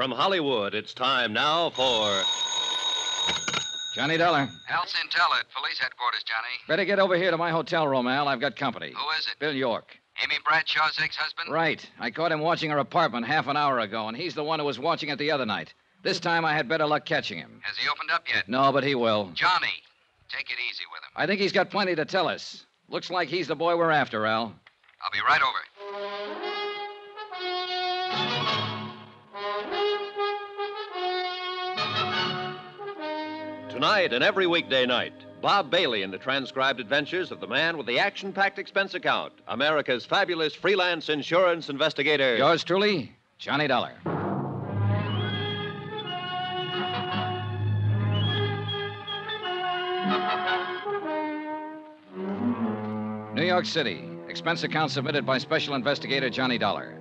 From Hollywood, it's time now for. Johnny Dollar. Al Centella at police headquarters, Johnny. Better get over here to my hotel room, Al. I've got company. Who is it? Bill York. Amy Bradshaw's ex-husband? Right. I caught him watching her apartment half an hour ago, and he's the one who was watching it the other night. This time I had better luck catching him. Has he opened up yet? No, but he will. Johnny, take it easy with him. I think he's got plenty to tell us. Looks like he's the boy we're after, Al. I'll be right over. Tonight and every weekday night, Bob Bailey in the transcribed adventures of the man with the action packed expense account, America's fabulous freelance insurance investigator. Yours truly, Johnny Dollar. New York City. Expense account submitted by Special Investigator Johnny Dollar.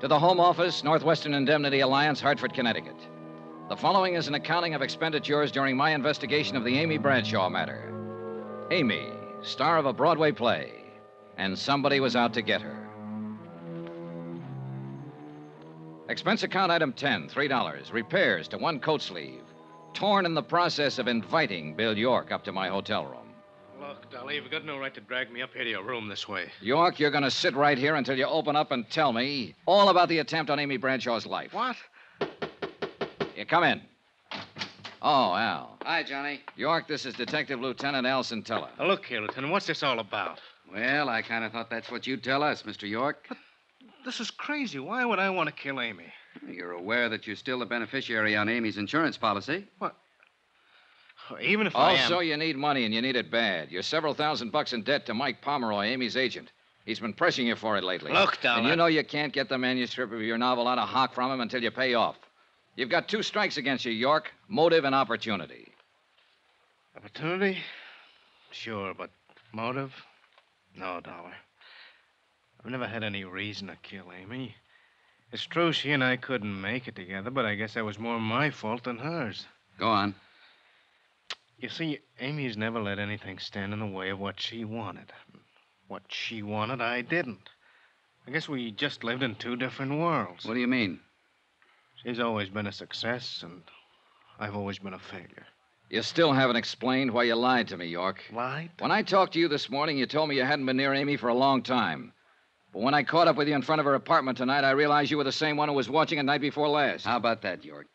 To the Home Office, Northwestern Indemnity Alliance, Hartford, Connecticut. The following is an accounting of expenditures during my investigation of the Amy Bradshaw matter. Amy, star of a Broadway play, and somebody was out to get her. Expense account item 10, $3. Repairs to one coat sleeve. Torn in the process of inviting Bill York up to my hotel room. Look, Dolly, you've got no right to drag me up here to your room this way. York, you're going to sit right here until you open up and tell me all about the attempt on Amy Bradshaw's life. What? You come in. Oh, Al. Hi, Johnny. York, this is Detective Lieutenant Al Centella. Now, look here, Lieutenant. What's this all about? Well, I kind of thought that's what you'd tell us, Mr. York. But This is crazy. Why would I want to kill Amy? You're aware that you're still the beneficiary on Amy's insurance policy. What? Even if I am. Also, you need money, and you need it bad. You're several thousand bucks in debt to Mike Pomeroy, Amy's agent. He's been pressing you for it lately. Look, Dollar. And you know you can't get the manuscript of your novel out of hock from him until you pay off. You've got two strikes against you, York motive and opportunity. Opportunity? Sure, but motive? No, Dollar. I've never had any reason to kill Amy. It's true she and I couldn't make it together, but I guess that was more my fault than hers. Go on. You see, Amy's never let anything stand in the way of what she wanted. What she wanted, I didn't. I guess we just lived in two different worlds. What do you mean? She's always been a success, and I've always been a failure. You still haven't explained why you lied to me, York. Lied? When I talked to you this morning, you told me you hadn't been near Amy for a long time. But when I caught up with you in front of her apartment tonight, I realized you were the same one who was watching it night before last. How about that, York?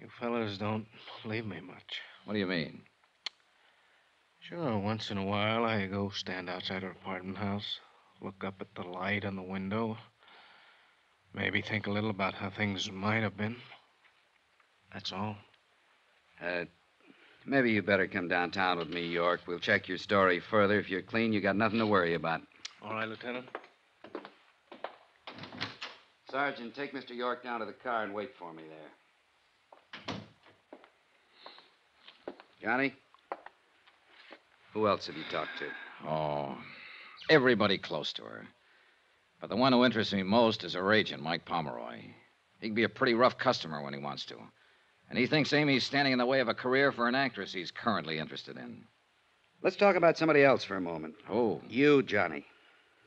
You fellas don't believe me much. What do you mean? Sure, once in a while I go stand outside her apartment house, look up at the light on the window, maybe think a little about how things might have been. That's all. Uh, maybe you better come downtown with me, York. We'll check your story further. If you're clean, you got nothing to worry about. All right, Lieutenant. Sergeant, take Mr. York down to the car and wait for me there. Johnny? Who else have you talked to? Oh, everybody close to her. But the one who interests me most is her agent, Mike Pomeroy. He can be a pretty rough customer when he wants to. And he thinks Amy's standing in the way of a career for an actress he's currently interested in. Let's talk about somebody else for a moment. Oh, You, Johnny.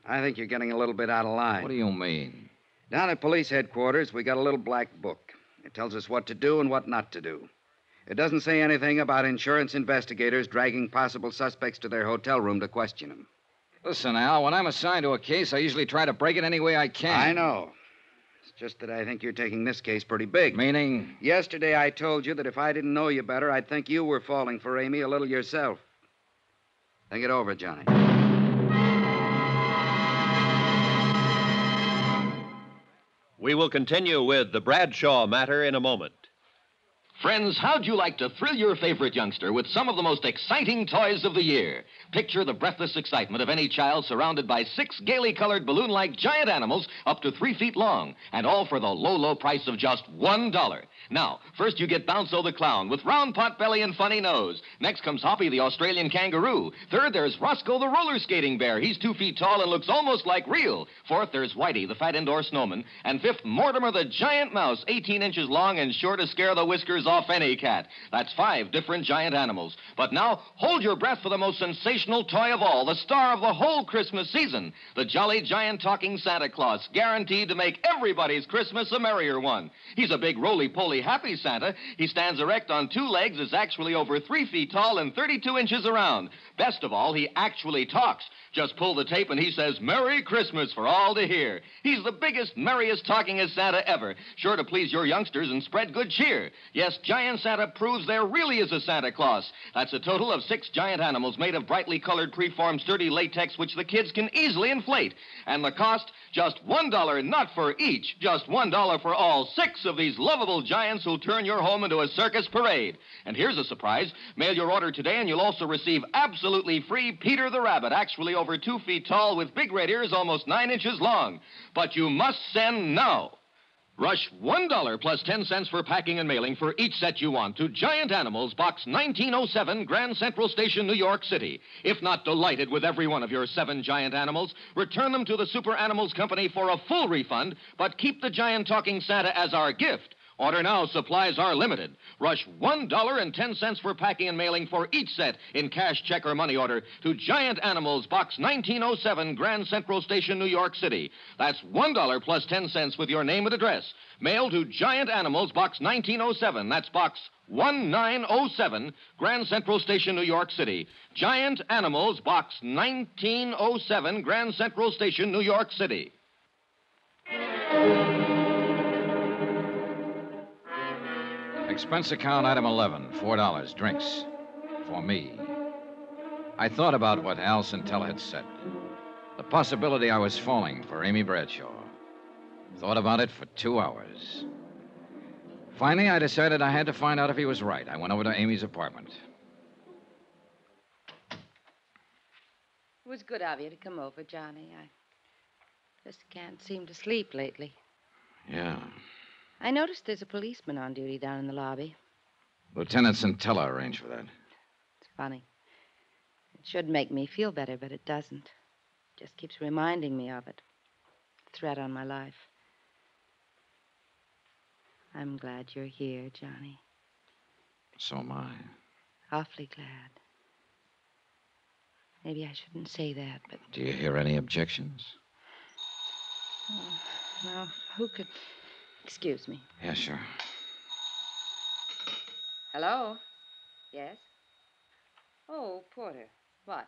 I think you're getting a little bit out of line. what do you mean? Down at police headquarters, we got a little black book. It tells us what to do and what not to do. It doesn't say anything about insurance investigators dragging possible suspects to their hotel room to question them. Listen, Al, when I'm assigned to a case, I usually try to break it any way I can. I know. It's just that I think you're taking this case pretty big. Meaning, Yesterday, I told you that if I didn't know you better, I'd think you were falling for Amy a little yourself. Think it over, Johnny. We will continue with the Bradshaw matter in a moment. Friends, how'd you like to thrill your favorite youngster with some of the most exciting toys of the year? Picture the breathless excitement of any child surrounded by six gaily colored balloon like giant animals up to three feet long, and all for the low, low price of just one dollar. Now, first you get Bounzo the clown with round pot belly and funny nose. Next comes Hoppy the Australian kangaroo. Third, there's Roscoe the roller skating bear. He's two feet tall and looks almost like real. Fourth, there's Whitey the fat indoor snowman. And fifth, Mortimer the giant mouse, 18 inches long and sure to scare the whiskers off any cat. That's five different giant animals. But now, hold your breath for the most sensational toy of all, the star of the whole Christmas season, the jolly giant talking Santa Claus, guaranteed to make everybody's Christmas a merrier one. He's a big roly-poly happy Santa. He stands erect on two legs, is actually over three feet tall and 32 inches around. Best of all, he actually talks. Just pull the tape and he says, Merry Christmas for all to hear. He's the biggest, merriest talkingest Santa ever, sure to please your youngsters and spread good cheer. Yes, Giant Santa proves there really is a Santa Claus. That's a total of six giant animals made of brightly colored, preformed, sturdy latex, which the kids can easily inflate. And the cost, just one dollar, not for each, just one dollar for all six of these lovable giants who'll turn your home into a circus parade. And here's a surprise. Mail your order today, and you'll also receive absolutely free Peter the Rabbit, actually over two feet tall with big red ears almost nine inches long. But you must send now. Rush $1 plus 10 cents for packing and mailing for each set you want to Giant Animals, Box 1907, Grand Central Station, New York City. If not delighted with every one of your seven giant animals, return them to the Super Animals Company for a full refund, but keep the giant talking Santa as our gift. Order now, supplies are limited. Rush $1.10 for packing and mailing for each set in cash, check, or money order to Giant Animals, Box 1907, Grand Central Station, New York City. That's $1 plus 10 cents with your name and address. Mail to Giant Animals, Box 1907. That's Box 1907, Grand Central Station, New York City. Giant Animals, Box 1907, Grand Central Station, New York City. Expense account item 11, $4, drinks. For me. I thought about what Al Centella had said. The possibility I was falling for Amy Bradshaw. Thought about it for two hours. Finally, I decided I had to find out if he was right. I went over to Amy's apartment. It was good of you to come over, Johnny. I just can't seem to sleep lately. Yeah. I noticed there's a policeman on duty down in the lobby. Lieutenant Centella arranged for that. It's funny. It should make me feel better, but it doesn't. It Just keeps reminding me of it. Threat on my life. I'm glad you're here, Johnny. So am I. Awfully glad. Maybe I shouldn't say that, but Do you hear any objections? well, who could. Excuse me. Yeah, sure. Hello? Yes? Oh, Porter. What?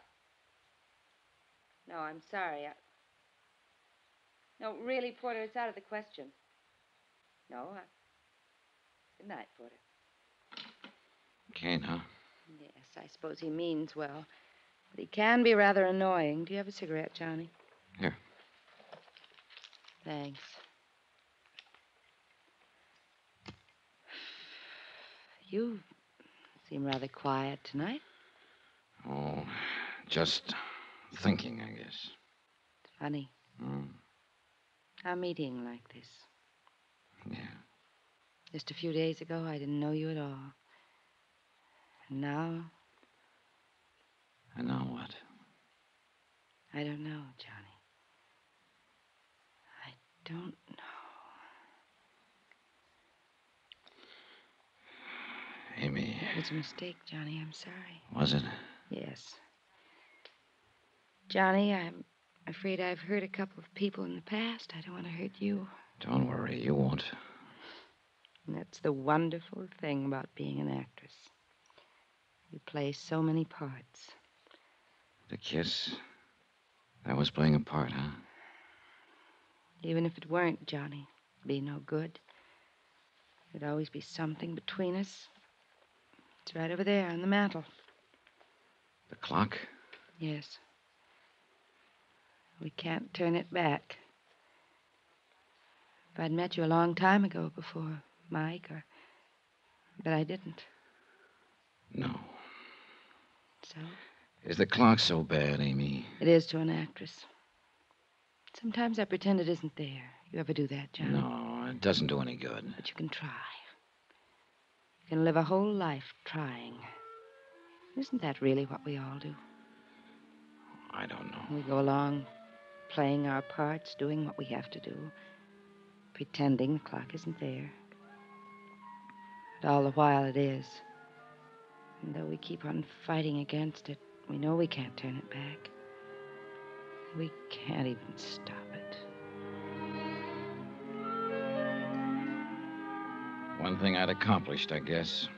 No, I'm sorry. I... No, really, Porter, it's out of the question. No, I... Good night, Porter. Kane, huh? Yes, I suppose he means well. But he can be rather annoying. Do you have a cigarette, Johnny? Here. Thanks. You seem rather quiet tonight. Oh, just thinking, I guess. It's funny. Hmm. A meeting like this. Yeah. Just a few days ago, I didn't know you at all. And now, And now what? I don't know, Johnny. I don't know. Amy, It was a mistake, Johnny. I'm sorry. was it? Yes. Johnny, I'm afraid I've hurt a couple of people in the past. I don't want to hurt you. Don't worry, you won't. And that's the wonderful thing about being an actress. You play so many parts. The kiss. That was playing a part, huh? Even if it weren't, Johnny, it'd be no good. There'd always be something between us. It's right over there on the mantel. The clock? Yes. We can't turn it back. If I'd met you a long time ago before Mike, or. But I didn't. No. So? Is the clock so bad, Amy? It is to an actress. Sometimes I pretend it isn't there. You ever do that, John? No, it doesn't do any good. But you can try. Can live a whole life trying. Isn't that really what we all do? I don't know. We go along playing our parts, doing what we have to do, pretending the clock isn't there. But all the while it is. And though we keep on fighting against it, we know we can't turn it back. We can't even stop One thing I'd accomplished, I guess.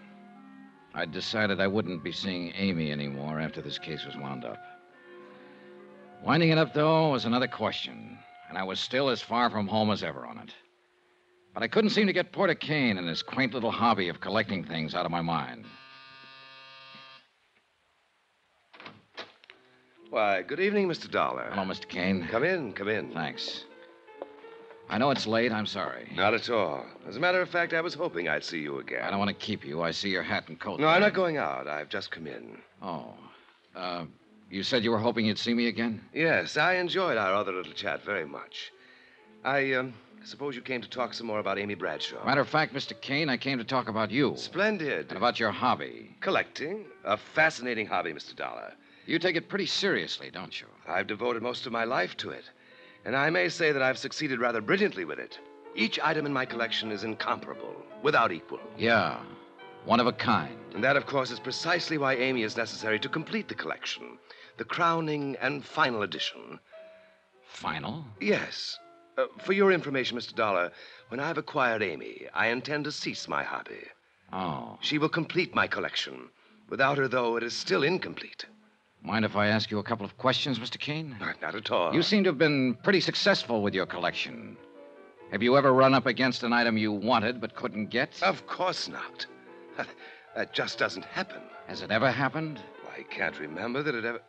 I'd decided I wouldn't be seeing Amy anymore after this case was wound up. Winding it up, though, was another question, and I was still as far from home as ever on it. But I couldn't seem to get Porter Kane and his quaint little hobby of collecting things out of my mind. Why, good evening, Mr. Dollar. Hello, Mr. Kane. Come in, come in. Thanks. I know it's late. I'm sorry. Not at all. As a matter of fact, I was hoping I'd see you again. I don't want to keep you. I see your hat and coat. No, I'm not going out. I've just come in. Oh. Uh, you said you were hoping you'd see me again? Yes, I enjoyed our other little chat very much. I, um, suppose you came to talk some more about Amy Bradshaw. Matter of fact, Mr. Kane, I came to talk about you. Splendid. And about your hobby. Collecting. A fascinating hobby, Mr. Dollar. You take it pretty seriously, don't you? I've devoted most of my life to it. And I may say that I've succeeded rather brilliantly with it. Each item in my collection is incomparable, without equal. Yeah. One of a kind. And that, of course, is precisely why Amy is necessary to complete the collection. The crowning and final edition. Final? Yes. Uh, for your information, Mr. Dollar, when I've acquired Amy, I intend to cease my hobby. Oh. She will complete my collection. Without her, though, it is still incomplete. Mind if I ask you a couple of questions, Mr. Kane? Not, not at all. You seem to have been pretty successful with your collection. Have you ever run up against an item you wanted but couldn't get? Of course not. That just doesn't happen. Has it ever happened? I can't remember that it ever.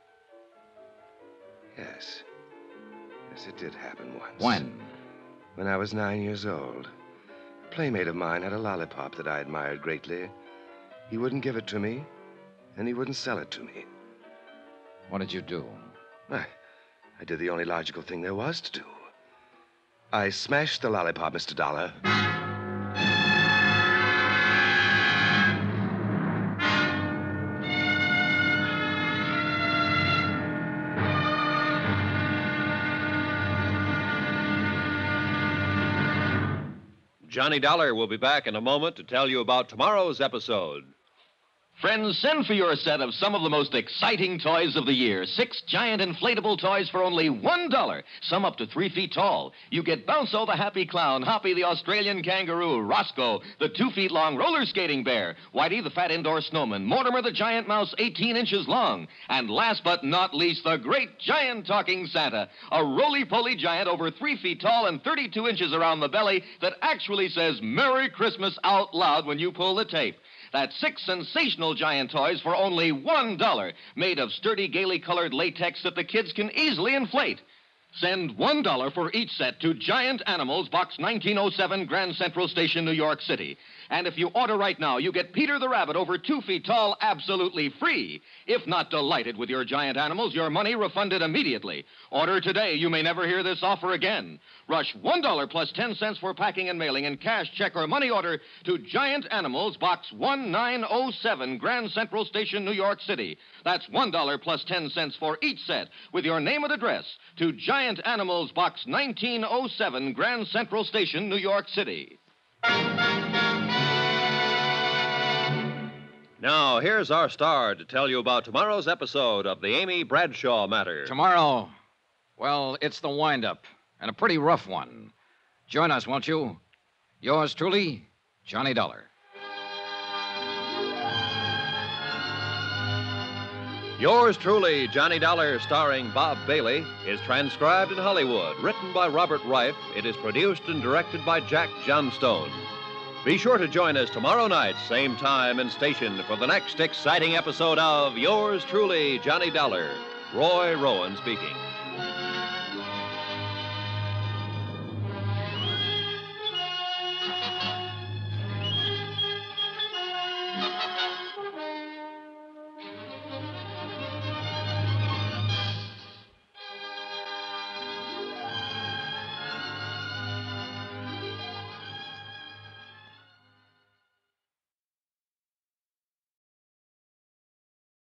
Yes. Yes, it did happen once. When? When I was nine years old. A playmate of mine had a lollipop that I admired greatly. He wouldn't give it to me, and he wouldn't sell it to me. What did you do? I, I did the only logical thing there was to do. I smashed the lollipop, Mr. Dollar. Johnny Dollar will be back in a moment to tell you about tomorrow's episode. Friends, send for your set of some of the most exciting toys of the year. Six giant inflatable toys for only $1, some up to three feet tall. You get Bounso the happy clown, Hoppy the Australian kangaroo, Roscoe the two feet long roller skating bear, Whitey the fat indoor snowman, Mortimer the giant mouse 18 inches long, and last but not least, the great giant talking Santa, a roly poly giant over three feet tall and 32 inches around the belly that actually says Merry Christmas out loud when you pull the tape. That's six sensational giant toys for only $1, made of sturdy, gaily colored latex that the kids can easily inflate. Send $1 for each set to Giant Animals, Box 1907, Grand Central Station, New York City. And if you order right now, you get Peter the Rabbit over two feet tall absolutely free. If not delighted with your giant animals, your money refunded immediately. Order today. You may never hear this offer again. Rush $1 plus 10 cents for packing and mailing in cash, check, or money order to Giant Animals, Box 1907, Grand Central Station, New York City. That's $1 plus 10 cents for each set with your name and address to Giant Animals, Box 1907, Grand Central Station, New York City. Now, here's our star to tell you about tomorrow's episode of the Amy Bradshaw matter. Tomorrow, well, it's the windup, and a pretty rough one. Join us, won't you? Yours truly, Johnny Dollar. Yours truly, Johnny Dollar, starring Bob Bailey, is transcribed in Hollywood. Written by Robert Ryf, it is produced and directed by Jack Johnstone. Be sure to join us tomorrow night, same time and station, for the next exciting episode of Yours truly, Johnny Dollar. Roy Rowan speaking.